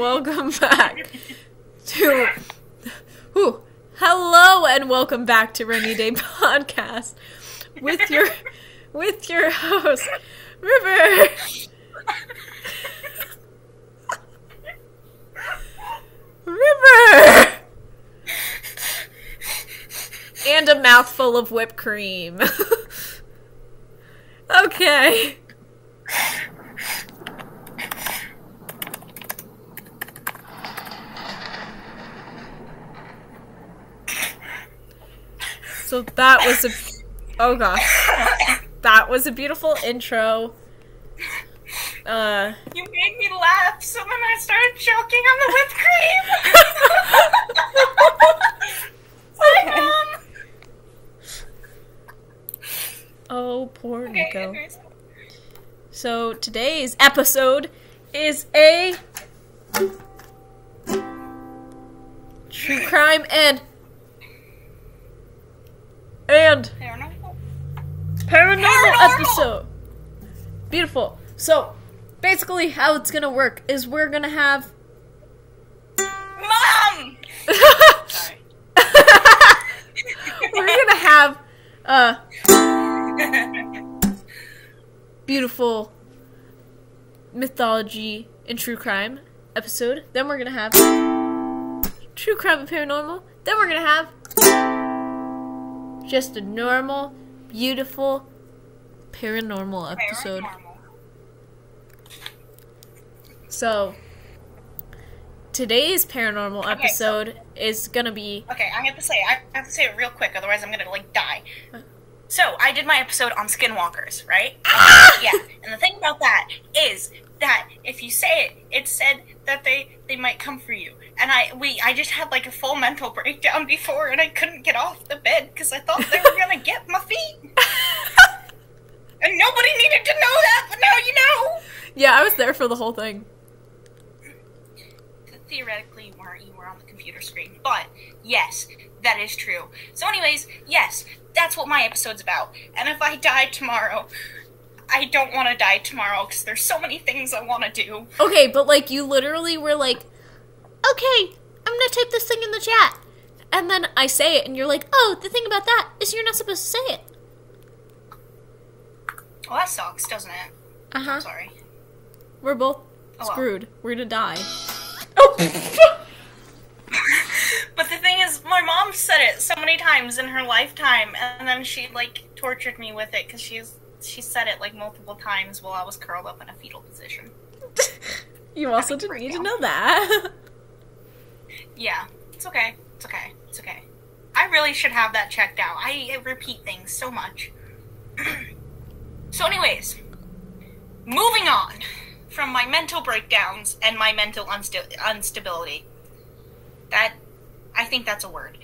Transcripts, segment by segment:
welcome back to. Whew, hello and welcome back to Rainy Day Podcast with your with your host River. River. And a mouthful of whipped cream. okay. So that was a oh gosh, that was a beautiful intro. Uh, You made me laugh, so then I started choking on the whipped cream. Mom. oh poor Okay, Nico. anyways. So today's episode is a true crime and and don't paranormal, Paranormal! episode. Beautiful. So basically, how it's gonna work is we're gonna have. Mom! We're gonna have uh beautiful mythology and true crime episode. Then we're gonna have true crime and paranormal. Then we're gonna have just a normal, beautiful paranormal episode. Paranormal. So today's paranormal Okay, so- episode is gonna be Okay, I have to say, I have to say it real quick, otherwise I'm gonna like die. Uh. So I did my episode on skinwalkers, right? Ah! yeah, and the thing about that is that if you say it, it said that they they might come for you, and I we I just had like a full mental breakdown before, and I couldn't get off the bed because I thought they were gonna get my feet, and nobody needed to know that, but now you know. Yeah, I was there for the whole thing. theoretically you weren't you were on the computer screen but yes that is true so anyways yes that's what my episode's about and if i die tomorrow i don't want to die tomorrow because there's so many things i want to do Okay, but like you literally were like, okay, I'm gonna type this thing in the chat. And then I say it, and you're like, oh, the thing about that is you're not supposed to say it. well that sucks doesn't it Uh huh. sorry We're both Oh, well. screwed. We're gonna die. Oh! but the thing is my mom said it so many times in her lifetime and then she like tortured me with it because she's she said it like multiple times while i was curled up in a fetal position you also didn't need to know that. Yeah, it's okay. It's okay. It's okay. I really should have that checked out. I repeat things so much. so, anyways, moving on from my mental breakdowns and my mental unsta- instability. That, I think that's a word.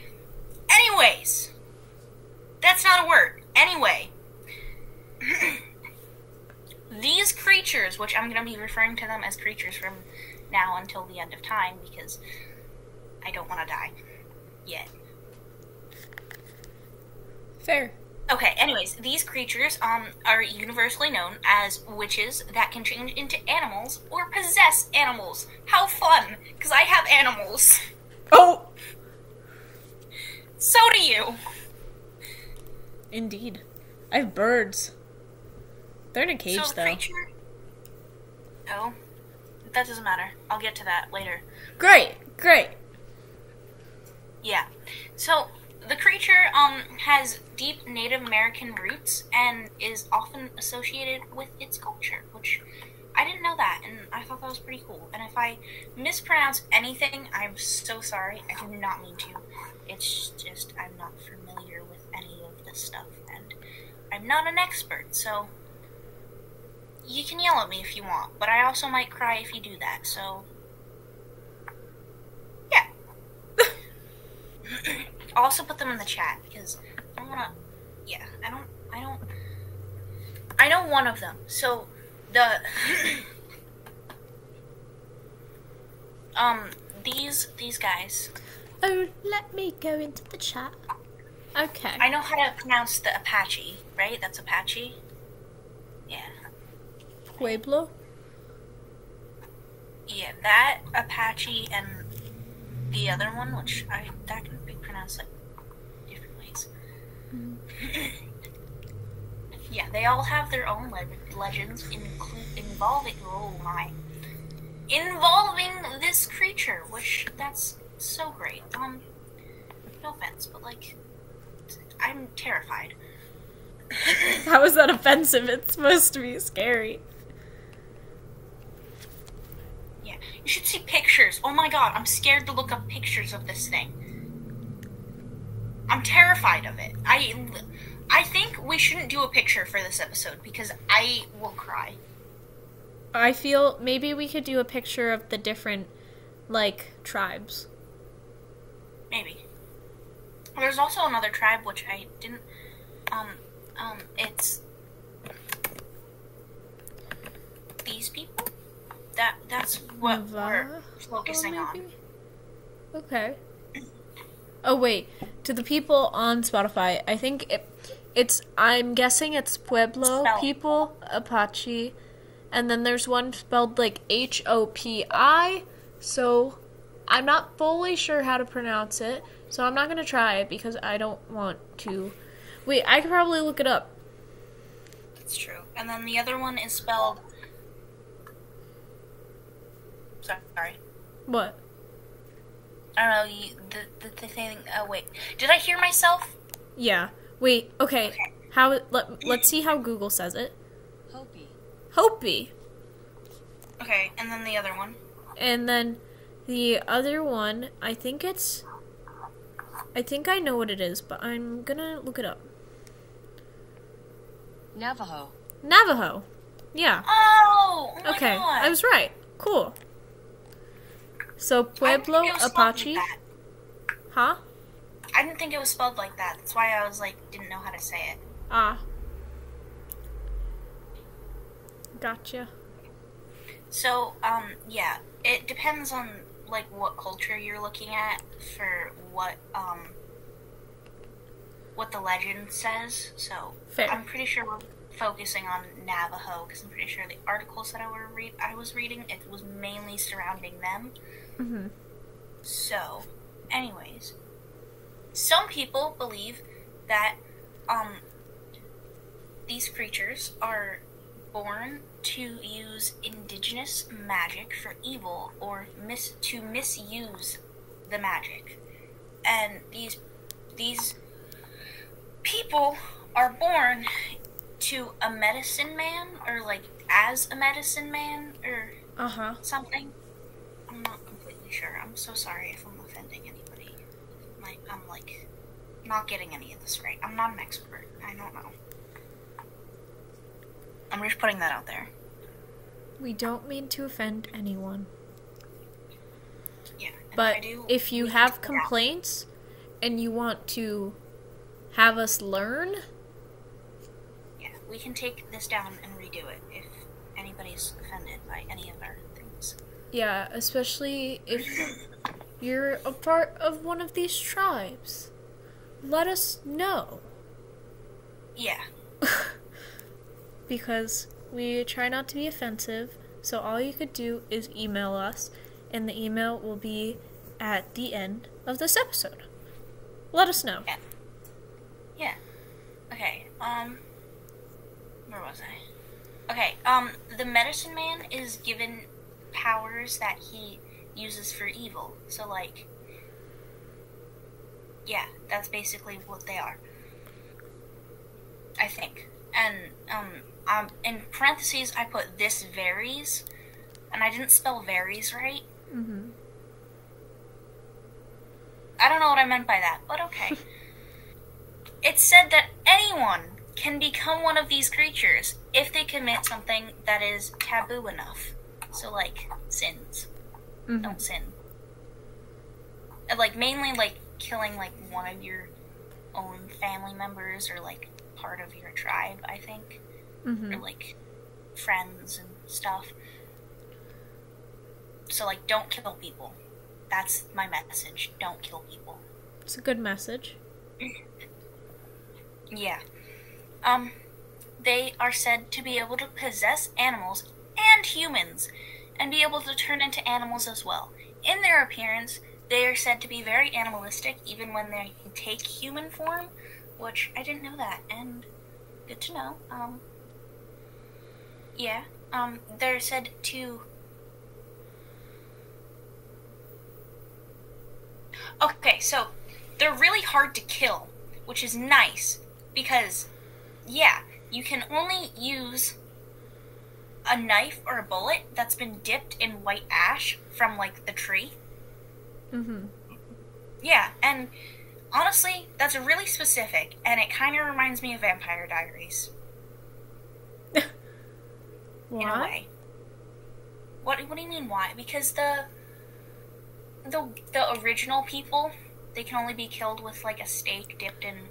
Anyways, that's not a word. Anyway, these creatures, which I'm going to be referring to them as creatures from now until the end of time because I don't want to die yet. Fair. Okay, anyways, these creatures um are universally known as witches that can change into animals or possess animals. How fun! Because I have animals. Oh! So do you. Indeed. I have birds. They're in a cage, so though. creature. Oh, that doesn't matter. I'll get to that later. Great, great. Yeah. So the creature um has deep Native American roots and is often associated with its culture, which I didn't know that, and I thought that was pretty cool. And if I mispronounce anything, I'm so sorry. I do not mean to. It's just I'm not familiar with any of this stuff, and I'm not an expert, so you can yell at me if you want, but I also might cry if you do that. So yeah. I'll also put them in the chat because I don't wanna. Yeah, I don't. I don't. I know one of them. So the um these these guys. Oh, let me go into the chat. Okay. I know how to pronounce the Apache, right? That's Apache. Pueblo? Yeah, that Apache and the other one, which I that can be pronounced like different ways. yeah, they all have their own le- legends, inclu- involving oh my, involving this creature, which that's so great. Um, no offense, but like, I'm terrified. How is that offensive? It's supposed to be scary. Yeah, you should see pictures. Oh my god, I'm scared to look up pictures of this thing. I'm terrified of it. I, I think we shouldn't do a picture for this episode because I will cry. I feel maybe we could do a picture of the different, like, tribes. Maybe. There's also another tribe which I didn't. Um, um, it's these people. That that's what we're Navajo, focusing oh, on. Okay. Oh wait, to the people on Spotify, I think it, it's. I'm guessing it's Pueblo Spell. people, Apache, and then there's one spelled like H O P I. So I'm not fully sure how to pronounce it, so I'm not gonna try it because I don't want to. Wait, I could probably look it up. That's true. And then the other one is spelled. Sorry. What? I don't know. You, the, the the thing. Oh wait, did I hear myself? Yeah. Wait. Okay. Okay. How? Let Let's see how Google says it. Hopi. Hopi. Okay, and then the other one. And then the other one, I think it's. I think I know what it is, but I'm gonna look it up. Navajo. Navajo. Yeah. Oh. oh my Okay. God. I was right. Cool. So Pueblo think it was spelled Apache. Huh? I didn't think it was spelled like that. That's why I was like, didn't know how to say it. Ah. Gotcha. So, um, yeah, it depends on like what culture you're looking at for what um what the legend says. So, Fair. I'm pretty sure we're focusing on Navajo because I'm pretty sure the articles that I were read I was reading it was mainly surrounding them. Mhm. So, anyways, some people believe that um these creatures are born to use indigenous magic for evil or mis- to misuse the magic. And these these people are born to a medicine man or like as a medicine man or Uh huh. something. I'm not completely sure. I'm so sorry if I'm offending anybody. Like I'm like not getting any of this right. I'm not an expert. I don't know. I'm just putting that out there. We don't mean to offend anyone, Yeah. but I do, if you have can do that. complaints and you want to have us learn, yeah, we can take this down and redo it if anybody's offended by any of our things. Yeah, especially if you're a part of one of these tribes, let us know. Yeah. because we try not to be offensive. So all you could do is email us, and the email will be at the end of this episode. Let us know. Yeah. yeah. Okay. Um. Where was I? Okay. Um. The medicine man is given powers that he uses for evil. So like. Yeah, that's basically what they are. I think. And um. Um. In parentheses, I put this varies, and I didn't spell varies right. Mm-hmm. I don't know what I meant by that, but okay. it said that anyone can become one of these creatures if they commit something that is taboo enough. So, like, sins. Mm-hmm. Don't sin. And, like, mainly, like, killing, like, one of your own family members or, like, part of your tribe, I think. Mm-hmm. Or, like, friends and stuff. So, like, don't kill people. That's my message. Don't kill people. It's a good message. Yeah. Um, they are said to be able to possess animals and humans, and be able to turn into animals as well. In their appearance, they are said to be very animalistic even when they take human form, which I didn't know that, and good to know. Um, yeah, um, they're said to. Okay, so they're really hard to kill, which is nice because, yeah, you can only use a knife or a bullet that's been dipped in white ash from like the tree. Mm-hmm. Yeah, and honestly, that's really specific, and it kind of reminds me of Vampire Diaries Why? in a way. What What do you mean? Why? Because the the the original people they can only be killed with like a stake dipped in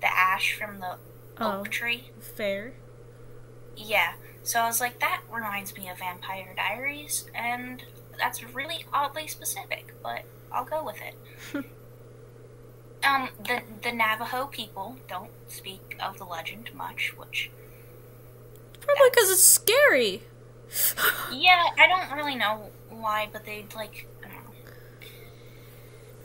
the ash from the Oh. oak tree. Fair. Yeah. So I was like, that reminds me of Vampire Diaries, and that's really oddly specific, but I'll go with it. um, the the Navajo people don't speak of the legend much, which Probably because it's scary. yeah, I don't really know why, but they like I don't know.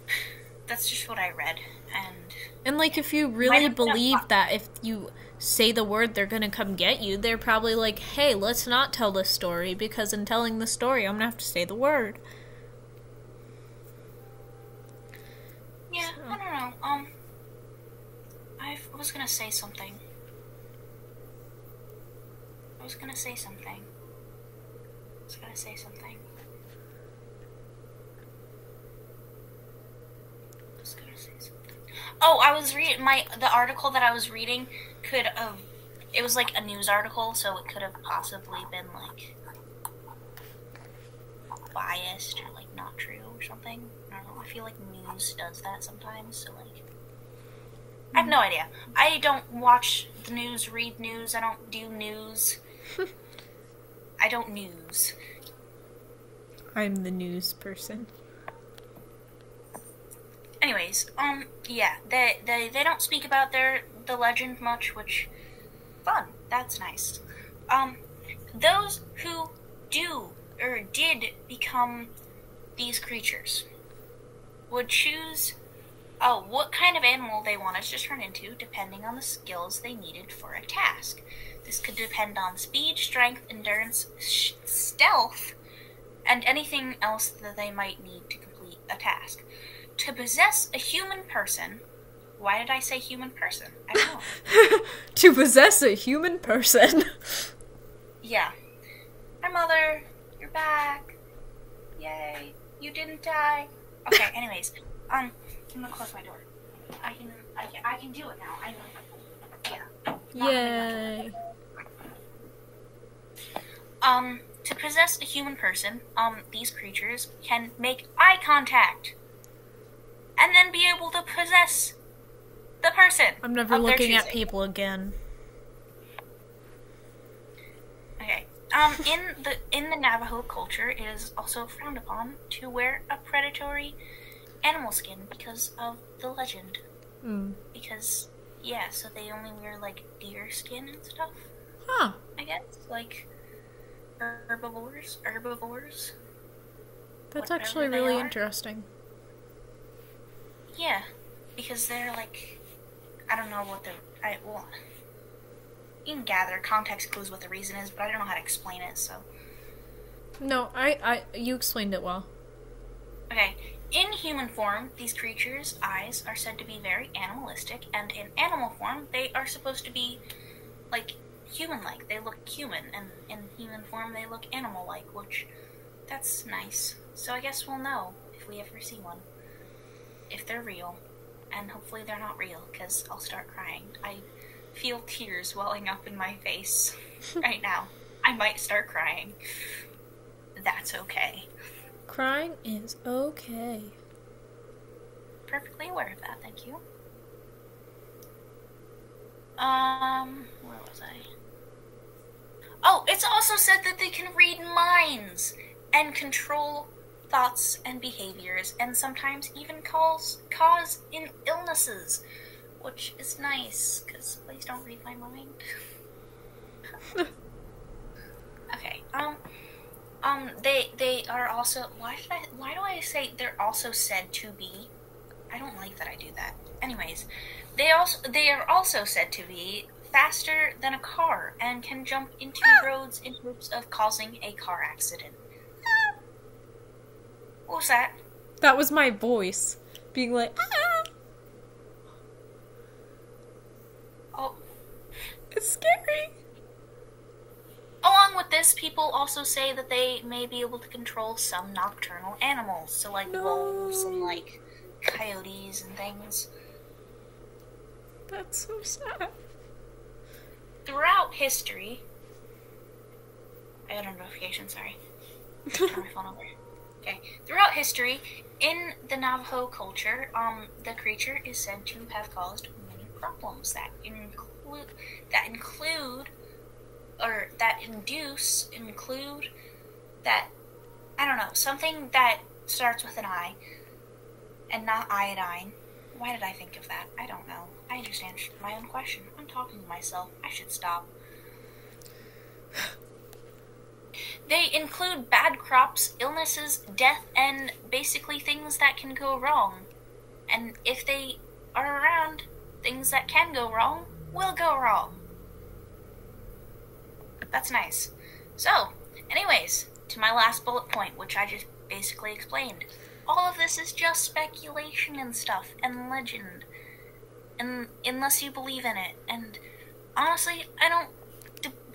That's just what I read, and And like, if you really have been a believe that if you say the word, they're gonna come get you, they're probably like, "Hey, let's not tell this story because in telling the story, I'm gonna have to say the word." yeah, I don't know. Um, I was gonna say something. I was gonna say something. I was gonna say something. I was gonna say something. Oh, I was reading my the article that I was reading could have. It was like a news article, so it could have possibly been like biased or like not true or something. I don't know. I feel like news does that sometimes. So like, I have no idea. I don't watch the news, read news. I don't do news. I don't news. I'm the news person. Anyways, um, yeah, they they they don't speak about their the legend much, which fun. That's nice. Um, those who do or did become these creatures would choose oh what kind of animal they wanted to turn into depending on the skills they needed for a task. This could depend on speed, strength, endurance, sh- stealth, and anything else that they might need to complete a task. To possess a human person, why did I say human person? I don't know. to possess a human person. yeah. Hi, mother. You're back. Yay. You didn't die. Okay, anyways. Um, I'm gonna close my door. I can, I can, I can do it now. I know. Yeah. Yay. Um, to possess a human person, um, these creatures can make eye contact. And then be able to possess the person. I'm never looking at people again. Okay. Um, in the in the Navajo culture, it is also frowned upon to wear a predatory animal skin because of the legend. Mm. Because yeah, so they only wear like deer skin and stuff. Huh. I guess like herbivores, herbivores. That's actually really interesting. Yeah, because they're like, I don't know what the I well, you can gather context clues what the reason is, but I don't know how to explain it. So No, I, I, you explained it well. okay, in human form, these creatures' eyes are said to be very animalistic, and in animal form, they are supposed to be like human-like. They look human, and in human form, they look animal-like, which that's nice. So I guess we'll know if we ever see one, if they're real, and hopefully they're not real, because I'll start crying. I feel tears welling up in my face right now. I might start crying. That's okay. Crying is okay. Perfectly aware of that, thank you. Um, where was I? Oh, it's also said that they can read minds and control thoughts and behaviors, and sometimes even cause cause in illnesses, which is nice. Cause please don't read my mind. okay. Um, Um, they they are also. Why did I? Why do I say they're also said to be? I don't like that I do that. Anyways, they also they are also said to be faster than a car and can jump into roads in hopes of causing a car accident. What was that? That was my voice being like, ah, Oh, it's scary. Along with this, people also say that they may be able to control some nocturnal animals, so like No. wolves and like coyotes and things. That's so sad. Throughout history, I got a notification. Sorry, turn my phone over. Okay. Throughout history, in the Navajo culture, um, the creature is said to have caused many problems that include that include or that induce include that I don't know something that starts with an I and not iodine. Why did I think of that? I don't know. I understand my own question. I'm talking to myself. I should stop. They include bad crops, illnesses, death, and basically things that can go wrong. And if they are around, things that can go wrong will go wrong. That's nice. So, anyways, to my last bullet point, which I just basically explained. All of this is just speculation and stuff, and legend. And unless you believe in it. And honestly, I don't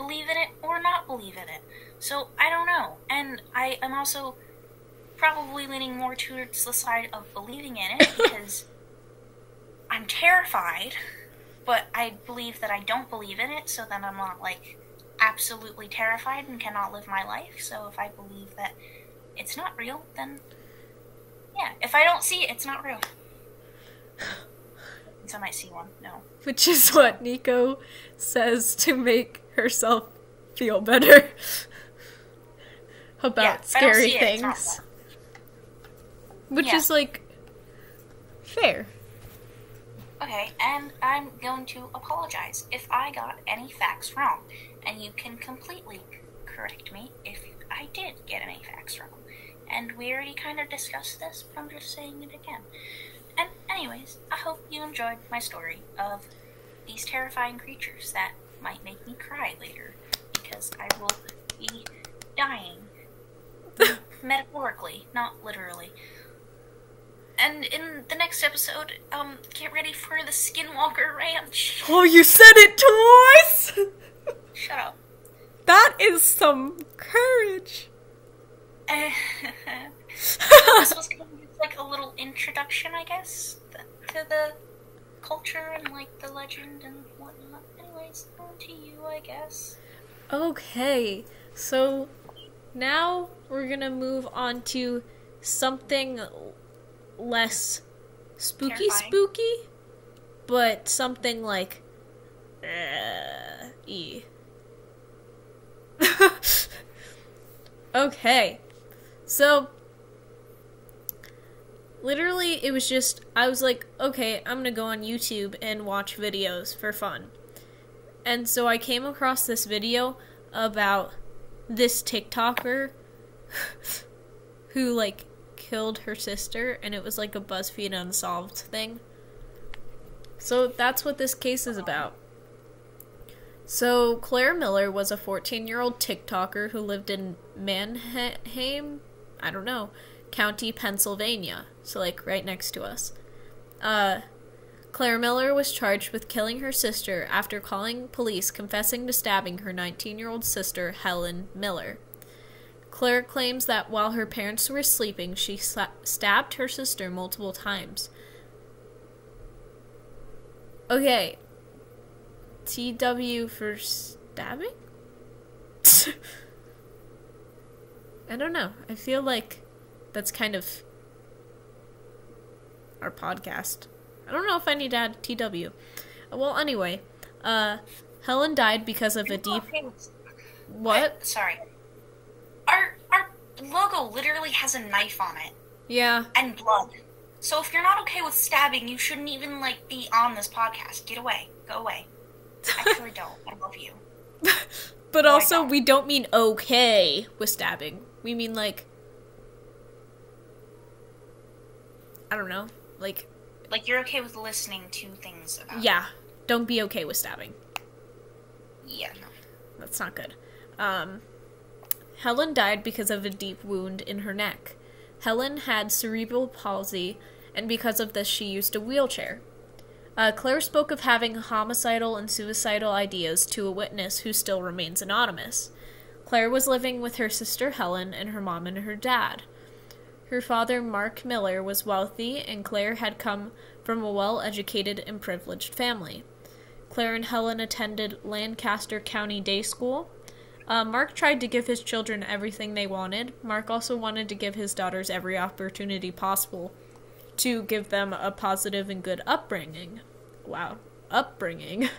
believe in it or not believe in it. So I don't know. And I am also probably leaning more towards the side of believing in it because I'm terrified, but I believe that I don't believe in it, so then I'm not like absolutely terrified and cannot live my life. So if I believe that it's not real, then yeah. If I don't see it, it's not real. So I might see one. No. Which is what Nico says to make herself feel better about Yeah, if I don't scary see it, it's not things. Which Yeah. is like fair. Okay, and I'm going to apologize if I got any facts wrong, and you can completely correct me if I did get any facts wrong. And we already kind of discussed this, but I'm just saying it again. And, anyways, I hope you enjoyed my story of these terrifying creatures that might make me cry later, because I will be dying. Metaphorically, not literally. And in the next episode, um, get ready for the Skinwalker Ranch. Oh, you said it twice! Shut up. that is some courage. this was kind of like a little introduction, I guess, to the culture and like the legend and Anyways, to you, I guess. Okay, so now we're gonna move on to something less spooky Terrifying. spooky, but something like uh, e. okay, so literally it was just I was like, okay, I'm gonna go on YouTube and watch videos for fun. And so I came across this video about this TikToker who like killed her sister and it was like a BuzzFeed unsolved thing. So that's what this case is about. So Claire Miller was a 14-year-old TikToker who lived in Manheim, I don't know, County, Pennsylvania. So like right next to us. Uh Claire Miller was charged with killing her sister after calling police confessing to stabbing her 19 year old sister, Helen Miller. Claire claims that while her parents were sleeping, she stabbed her sister multiple times. Okay. TW for stabbing? I don't know. I feel like that's kind of our podcast. I don't know if I need to add TW. Well, anyway, uh, Helen died because of a deep. What? Sorry. Our our logo literally has a knife on it Yeah. and blood. So if you're not okay with stabbing, you shouldn't even like be on this podcast. Get away. Go away. Actually, don't. I love you. But No, also, don't. we don't mean okay with stabbing. We mean like I don't know, like Like you're okay with listening to things about. yeah, don't be okay with stabbing. Yeah. No. That's not good. Um, Helen died because of a deep wound in her neck. Helen had cerebral palsy, and because of this, she used a wheelchair. Uh, Claire spoke of having homicidal and suicidal ideas to a witness who still remains anonymous. Claire was living with her sister Helen and her mom and her dad. Her father, Mark Miller, was wealthy, and Claire had come from a well educated and privileged family. Claire and Helen attended Lancaster County Day School. Uh, Mark tried to give his children everything they wanted. Mark also wanted to give his daughters every opportunity possible to give them a positive and good upbringing. Wow, upbringing.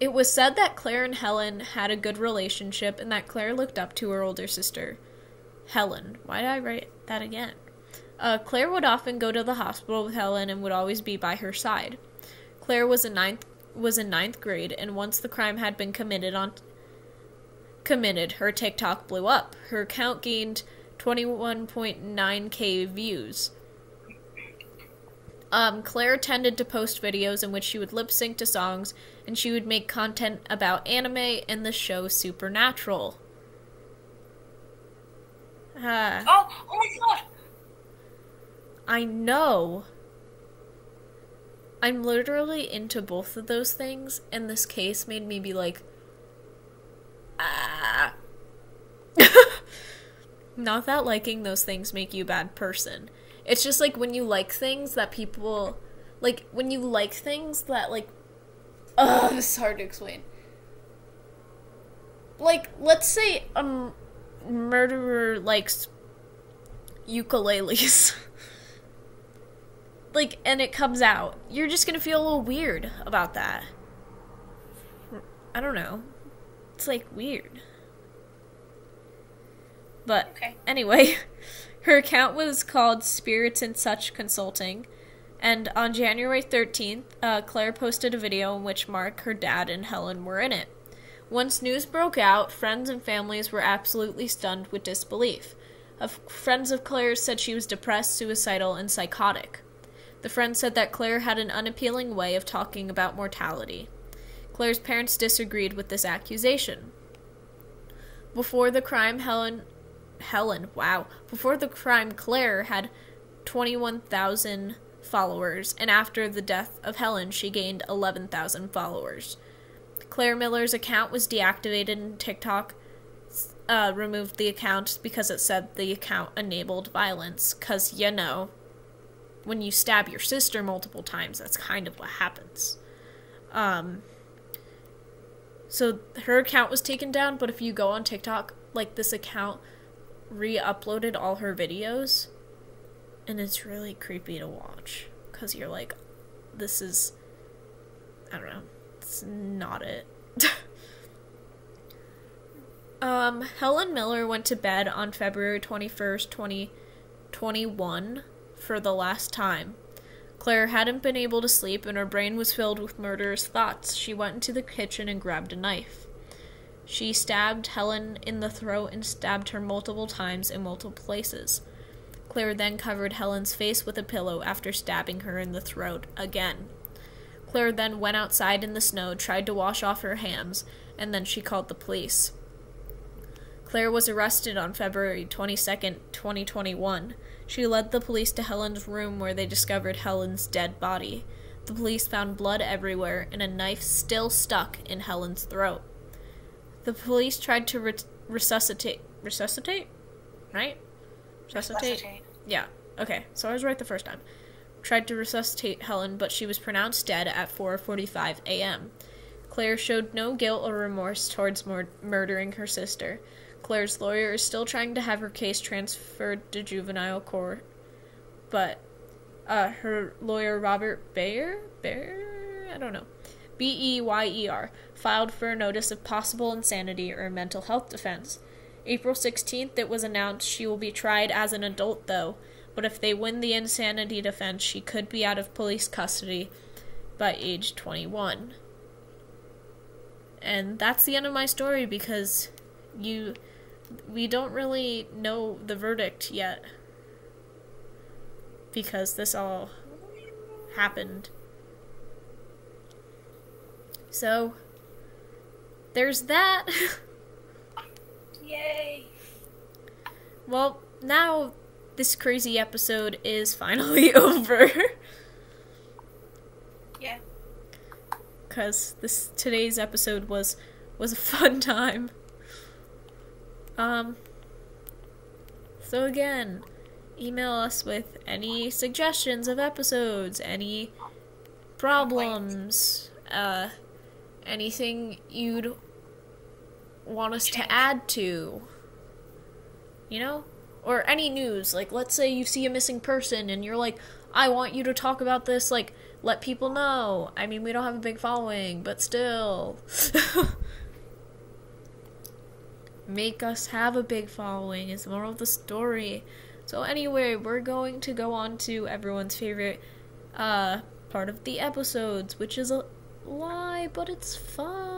It was said that Claire and Helen had a good relationship and that Claire looked up to her older sister, Helen. Why did I write that again? Uh, Claire would often go to the hospital with Helen and would always be by her side. Claire was in ninth was in ninth grade, and once the crime had been committed on committed, her TikTok blew up. Her account gained 21.9k views. Um, Claire tended to post videos in which she would lip sync to songs, and she would make content about anime and the show Supernatural. Ah. Oh, oh my god! I know. I'm literally into both of those things, and this case made me be like, ah. Not that liking those things make you a bad person. It's just like when you like things that people, like when you like things that like, ugh, this is hard to explain. Like, let's say a m- murderer likes ukuleles. like and it comes out. You're just gonna feel a little weird about that. I don't know. It's like weird. But Okay. anyway her account was called spirits and such consulting. And on january 13th uh, claire posted a video in which mark her dad and helen were in it once news broke out friends and families were absolutely stunned with disbelief of friends of claire's said she was depressed suicidal and psychotic the friend said that Claire had an unappealing way of talking about mortality. Claire's parents disagreed with this accusation. Before the crime, Helen Helen, wow. Before the crime, Claire had 21,000 followers, and after the death of Helen, she gained 11,000 followers. Claire Miller's account was deactivated and TikTok uh, removed the account because it said the account enabled violence, because, you know, when you stab your sister multiple times, that's kind of what happens. Um, so her account was taken down, but if you go on TikTok, like this account re uploaded all her videos, and it's really creepy to watch because you're like, this is, I don't know, it's not it. um, Helen Miller went to bed on February 21st, 2021 for the last time. Claire hadn't been able to sleep and her brain was filled with murderous thoughts. She went into the kitchen and grabbed a knife. She stabbed Helen in the throat and stabbed her multiple times in multiple places. Claire then covered Helen's face with a pillow after stabbing her in the throat again. Claire then went outside in the snow, tried to wash off her hands, and then she called the police. Claire was arrested on February 22nd, 2021. She led the police to Helen's room where they discovered Helen's dead body. The police found blood everywhere and a knife still stuck in Helen's throat. The police tried to re- resuscitate. Resuscitate? Right? Resuscitate. Yeah. Okay. So I was right the first time. Tried to resuscitate Helen, but she was pronounced dead at 4:45 a.m. Claire showed no guilt or remorse towards mur- murdering her sister. Claire's lawyer is still trying to have her case transferred to juvenile court, but uh, her lawyer Robert Beyer, Beyer, I don't know, B E Y E R, filed for a notice of possible insanity or mental health defense. April 16th, it was announced she will be tried as an adult, though, but if they win the insanity defense, she could be out of police custody by age 21. And that's the end of my story because you we don't really know the verdict yet because this all happened. So, there's that. Yay! well, now this crazy episode is finally over. Yeah. Cuz this today's episode was was a fun time. Um So again, email us with any suggestions of episodes, any problems, uh anything you'd want us to add to. You know? Or any news. Like, let's say you see a missing person and you're like, I want you to talk about this. Like, let people know. I mean, we don't have a big following, but still. Make us have a big following is the moral of the story. So, anyway, we're going to go on to everyone's favorite uh, part of the episodes, which is a lie, but it's fine.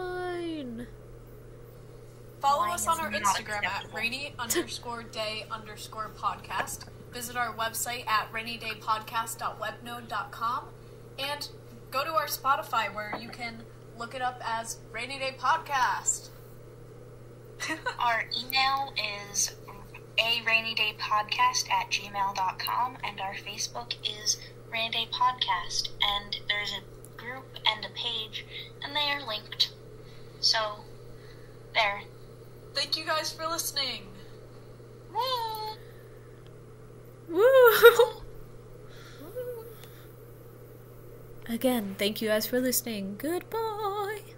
Follow us on our Instagram at rainy underscore day underscore podcast. Visit our website at rainydaypodcast.webnode.com and go to our Spotify where you can look it up as Rainy Day Podcast. Our email is a rainy day podcast at gmail.com and our Facebook is Rainy Day Podcast and there's a group and a page and they are linked. So there. Thank you guys for listening. Woo! Again, thank you guys for listening. Goodbye.